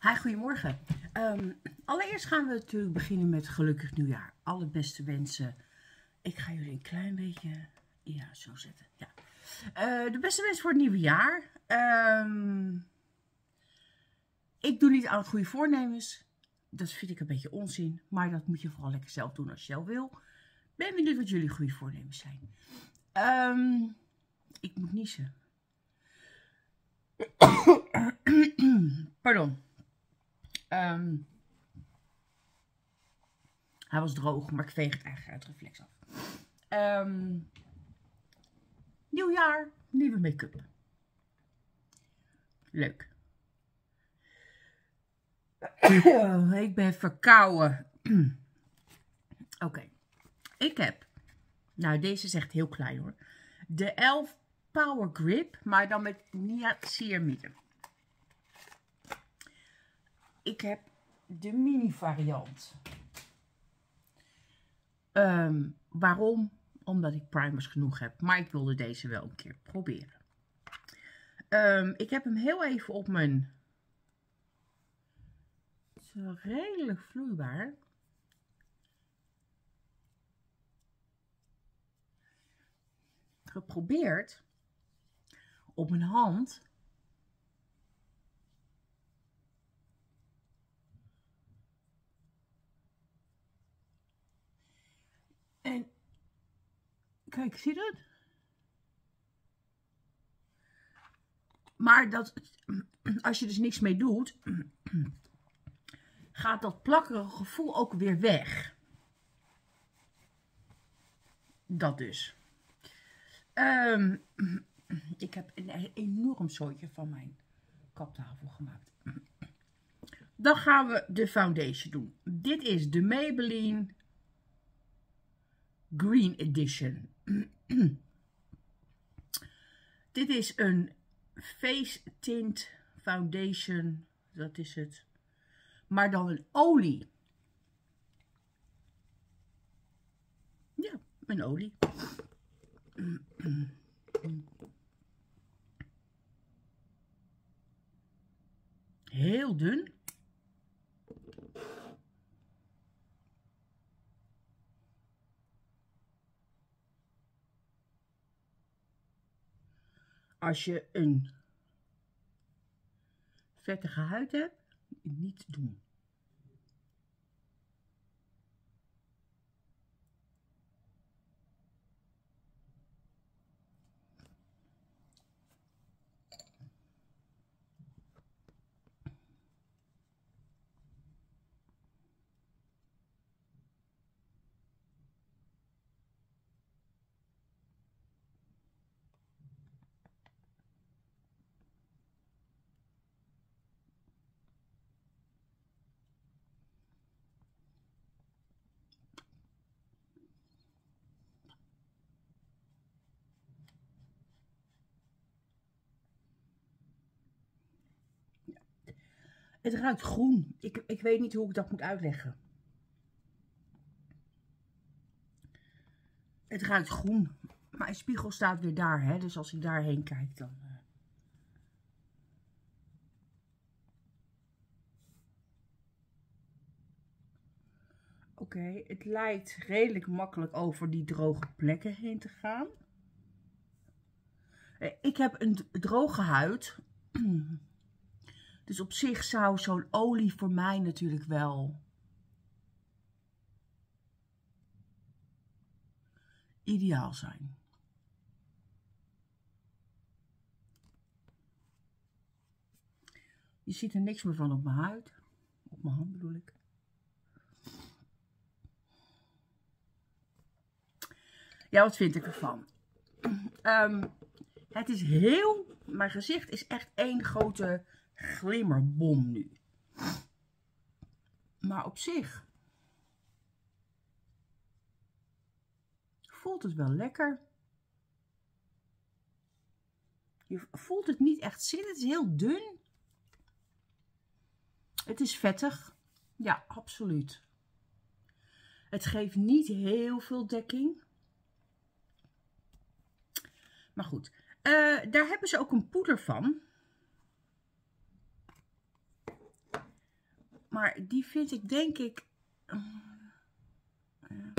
Hi, goedemorgen. Ehm, allereerst gaan we natuurlijk beginnen met gelukkig nieuwjaar. Alle beste wensen. Ik ga jullie een klein beetje... Ja, zo zetten. Ja. Eh, de beste wens voor het nieuwe jaar. Ehm, ik doe niet aan goede voornemens. Dat vind ik een beetje onzin. Maar dat moet je vooral lekker zelf doen als je zelf wil. Ben benieuwd wat jullie goede voornemens zijn. Ehm, ik moet niezen. Pardon. Ehm, hij was droog, maar ik veeg het eigenlijk uit reflex af. Um, nieuw jaar, nieuwe make-up. Leuk. ik ben verkouden. Oké. Ik heb, nou deze is echt heel klein hoor. De elf Power Grip, maar dan met niacinamide. Ik heb de mini variant. Um, waarom? Omdat ik primers genoeg heb. Maar ik wilde deze wel een keer proberen. Um, ik heb hem heel even op mijn... Zo redelijk vloeibaar. Geprobeerd op mijn hand En kijk, zie je dat? Maar dat, als je dus niks mee doet, gaat dat plakkerige gevoel ook weer weg. Dat dus. Um, ik heb een enorm soortje van mijn kaptafel gemaakt. Dan gaan we de foundation doen. Dit is de Maybelline Green Edition. Dit is een face tint foundation. Dat is het. Maar dan een olie. Ja, een olie. Heel dun. Als je een vettige huid hebt, niet doen. Het ruikt groen. Ik, ik weet niet hoe ik dat moet uitleggen. Het ruikt groen. Mijn spiegel staat weer daar, hè. Dus als ik daarheen kijk, dan... Uh... Oké, het lijkt redelijk makkelijk over die droge plekken heen te gaan. Eh, ik heb een droge huid. Dus op zich zou zo'n olie voor mij natuurlijk wel ideaal zijn. Je ziet er niks meer van op mijn huid. Op mijn hand bedoel ik. Ja, wat vind ik ervan? Um, het is heel... Mijn gezicht is echt één grote glimmerbom nu. Maar op zich voelt het wel lekker. Je voelt het niet echt zitten. Het is heel dun. Het is vettig. Ja, absoluut. Het geeft niet heel veel dekking. Maar goed. Uh, daar hebben ze ook een poeder van. Maar die vind ik denk ik uh,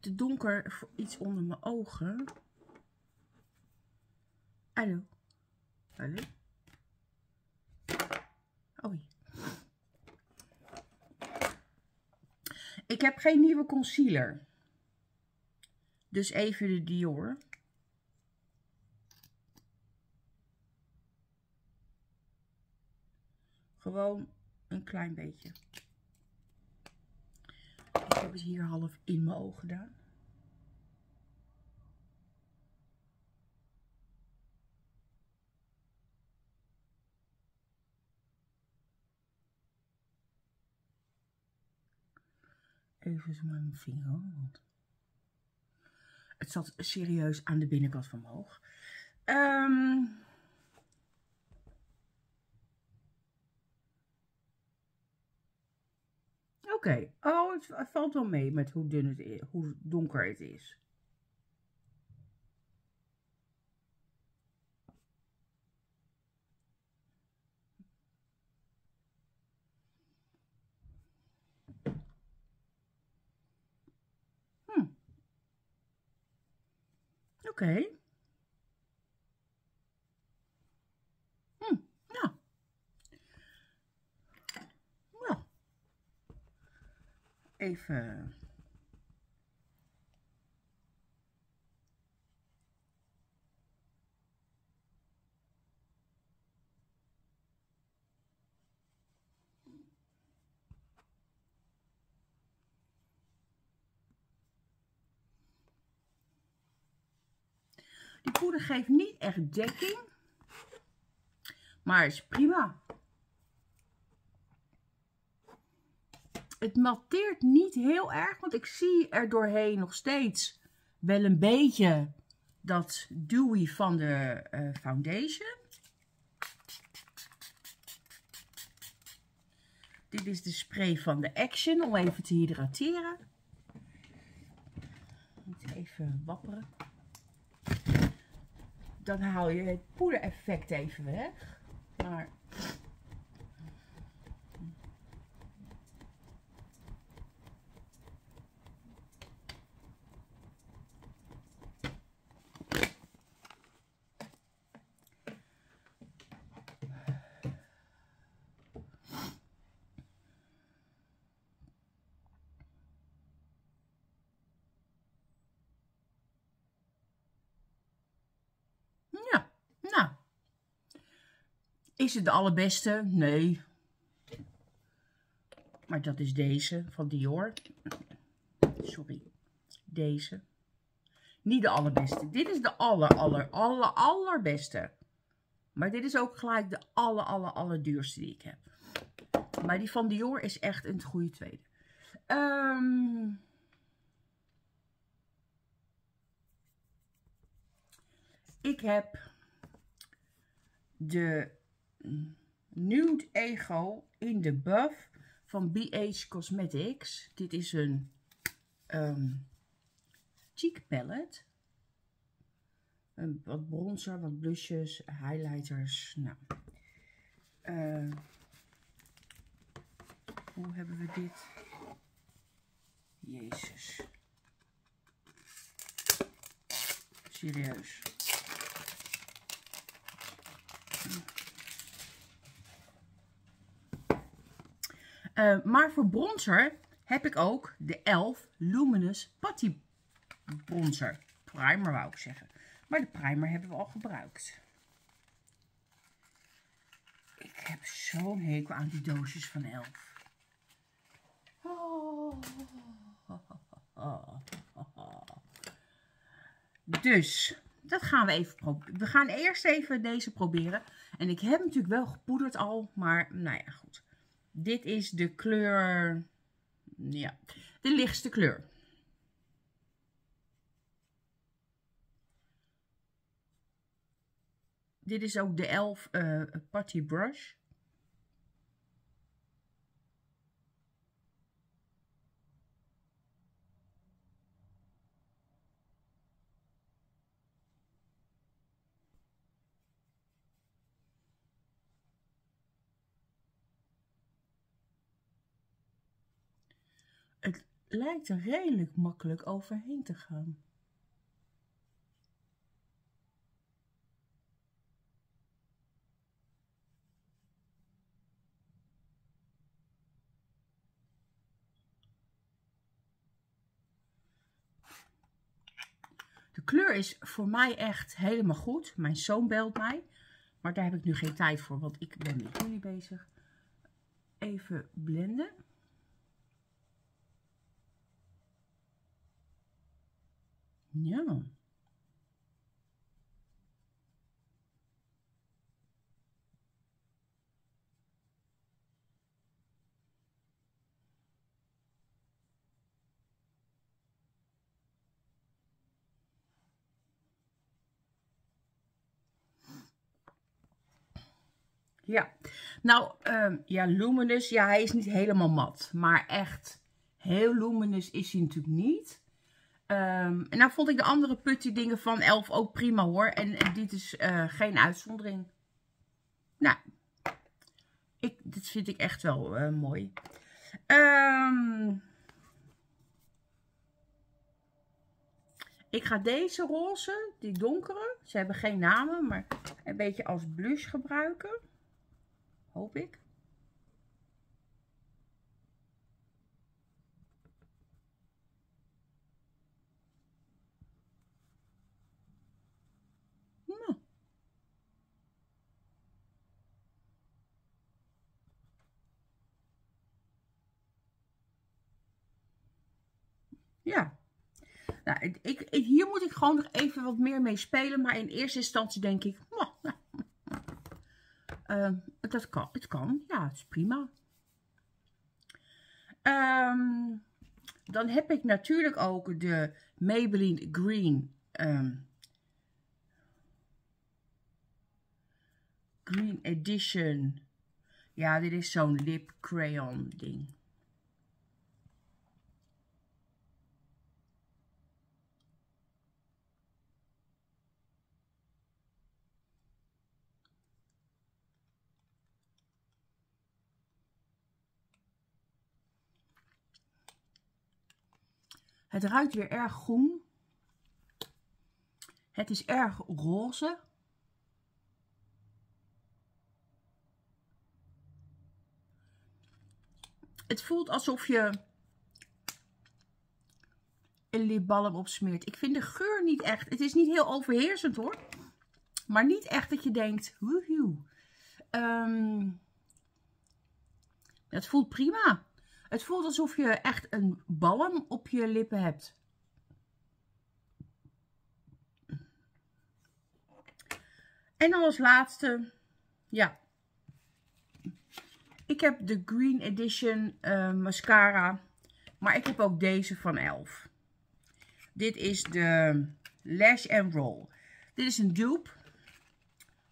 te donker voor iets onder mijn ogen. Hallo. Hallo. Oei. Ik heb geen nieuwe concealer. Dus even de Dior. Gewoon een klein beetje. Ik heb het hier half in mijn oog gedaan. Even mijn vinger. Want het zat serieus aan de binnenkant van mijn. Um, Okay. Oh, het valt wel mee met hoe dun het is, hoe donker het is. Hm. Oké. Okay. Even Die poeder geeft niet echt dekking, maar is prima. Het matteert niet heel erg, want ik zie er doorheen nog steeds wel een beetje dat dewy van de uh, foundation. Dit is de spray van de Action om even te hydrateren. Even wapperen. Dan haal je het poedereffect even weg. Maar Is het de allerbeste? Nee. Maar dat is deze van Dior. Sorry. Deze. Niet de allerbeste. Dit is de aller, aller, aller, allerbeste. Maar dit is ook gelijk de aller, aller, allerduurste die ik heb. Maar die van Dior is echt een goede tweede. Um, ik heb de Nude Ego in de Buff van BH Cosmetics. Dit is een um, cheek palette. Een, wat bronzer, wat blushes, highlighters. Nou, uh, hoe hebben we dit? Jezus. Serieus. Uh, maar voor bronzer heb ik ook de ELF Luminous Putty Bronzer. Primer wou ik zeggen. Maar de primer hebben we al gebruikt. Ik heb zo'n hekel aan die doosjes van ELF. Dus, dat gaan we even proberen. We gaan eerst even deze proberen. En ik heb natuurlijk wel gepoederd al, maar nou ja, goed. Dit is de kleur, ja, de lichtste kleur. Dit is ook de elf uh, Brush. Lijkt er redelijk makkelijk overheen te gaan. De kleur is voor mij echt helemaal goed. Mijn zoon belt mij. Maar daar heb ik nu geen tijd voor, want ik ben met jullie bezig. Even blenden. Ja. Ja, nou, um, ja, Luminous, ja, hij is niet helemaal mat. Maar echt heel Luminous is hij natuurlijk niet. Um, en nou vond ik de andere putty dingen van Elf ook prima hoor. En, dit is uh, geen uitzondering. Nou, ik, dit vind ik echt wel uh, mooi. Um, ik ga deze roze, die donkere, ze hebben geen namen, maar een beetje als blush gebruiken. Hoop ik. Nou. Ja. Nou, ik, ik, hier moet ik gewoon nog even wat meer mee spelen. Maar in eerste instantie denk ik... Nou, dat kan, het kan, ja, het is prima. Um, dan heb ik natuurlijk ook de Maybelline Green um, Green Edition. Ja, dit is zo'n lip crayon ding. Het ruikt weer erg groen. Het is erg roze. Het voelt alsof je een lipbalm opsmeert. Ik vind de geur niet echt. Het is niet heel overheersend hoor. Maar niet echt dat je denkt. Woehoe. Um, het voelt prima. Het voelt alsof je echt een balm op je lippen hebt. En dan als laatste, ja. Ik heb de Green Edition uh, mascara. Maar ik heb ook deze van Elf. Dit is de Lash and Roll. Dit is een dupe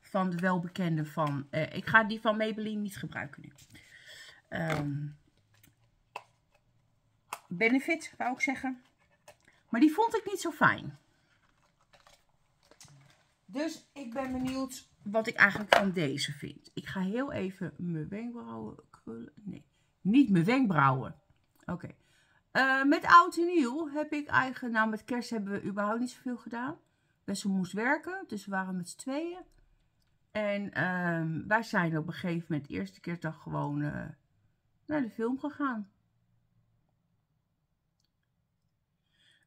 van de welbekende van... Uh, ik ga die van Maybelline niet gebruiken nu. Um, Benefit, wou ik zeggen. Maar die vond ik niet zo fijn. Dus ik ben benieuwd wat ik eigenlijk van deze vind. Ik ga heel even mijn wenkbrauwen krullen. Nee, niet mijn wenkbrauwen. Oké. Uh, met oud en nieuw heb ik eigenlijk... Nou, met kerst hebben we überhaupt niet zoveel gedaan. Wessel moest werken, dus we waren met z'n tweeën. En uh, wij zijn op een gegeven moment, de eerste kerstdag, gewoon uh, naar de film gegaan.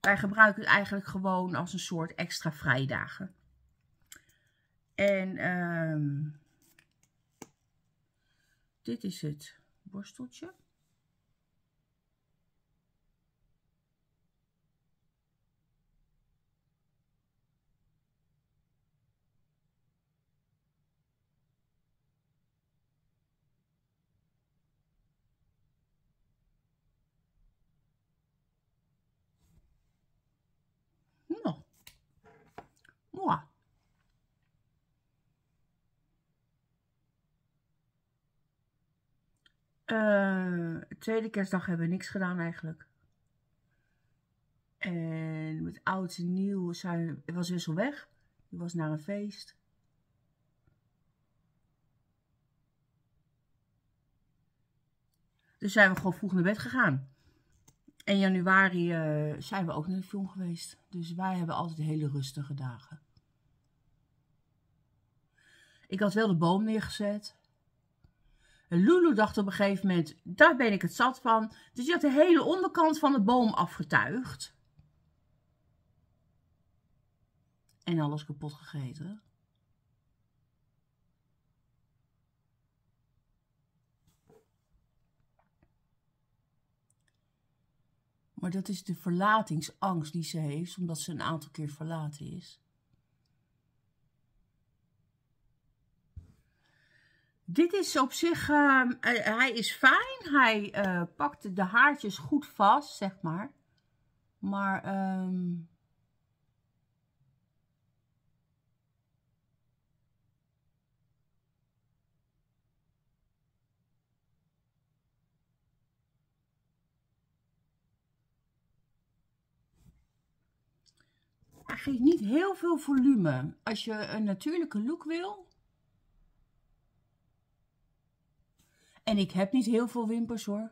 Wij gebruiken het eigenlijk gewoon als een soort extra vrijdagen. En um, dit is het borsteltje. Uh, tweede kerstdag hebben we niks gedaan eigenlijk. En met oud en nieuw was Wissel weg. Die was naar een feest. Dus zijn we gewoon vroeg naar bed gegaan. in januari eh, zijn we ook naar de film geweest. Dus wij hebben altijd hele rustige dagen. Ik had wel de boom neergezet. En Lulu dacht op een gegeven moment, daar ben ik het zat van. Dus die had de hele onderkant van de boom afgetuigd. En alles kapot gegeten. Maar dat is de verlatingsangst die ze heeft, omdat ze een aantal keer verlaten is. Dit is op zich, uh, hij is fijn. Hij uh, pakt de haartjes goed vast, zeg maar. Maar um, hij geeft niet heel veel volume. Als je een natuurlijke look wil. En ik heb niet heel veel wimpers hoor.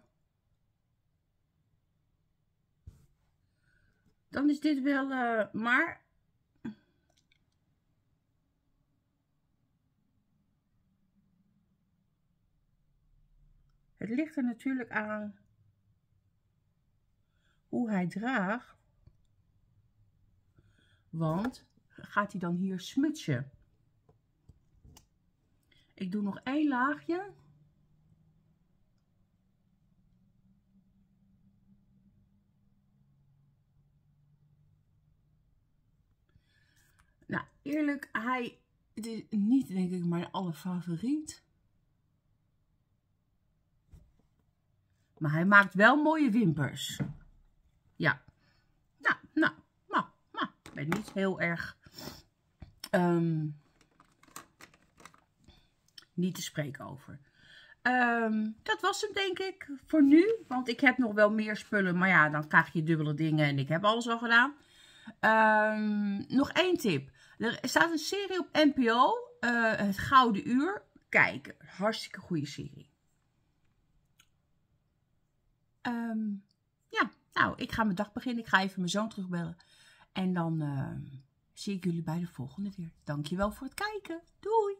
Dan is dit wel, uh, maar... Het ligt er natuurlijk aan hoe hij draagt. Want gaat hij dan hier smutsen? Ik doe nog één laagje. Nou, eerlijk, hij is niet denk ik mijn allerfavoriet. Maar hij maakt wel mooie wimpers. Ja. Nou, nou, nou, nou. Ik ben niet heel erg... Um, niet te spreken over. Um, dat was hem denk ik voor nu. Want ik heb nog wel meer spullen. Maar ja, dan krijg je dubbele dingen en ik heb alles al gedaan. Um, nog één tip. Er staat een serie op NPO. Uh, het Gouden Uur. Kijken. Hartstikke goede serie. Um, ja, nou, ik ga mijn dag beginnen. Ik ga even mijn zoon terugbellen. En dan uh, zie ik jullie bij de volgende weer. Dankjewel voor het kijken. Doei!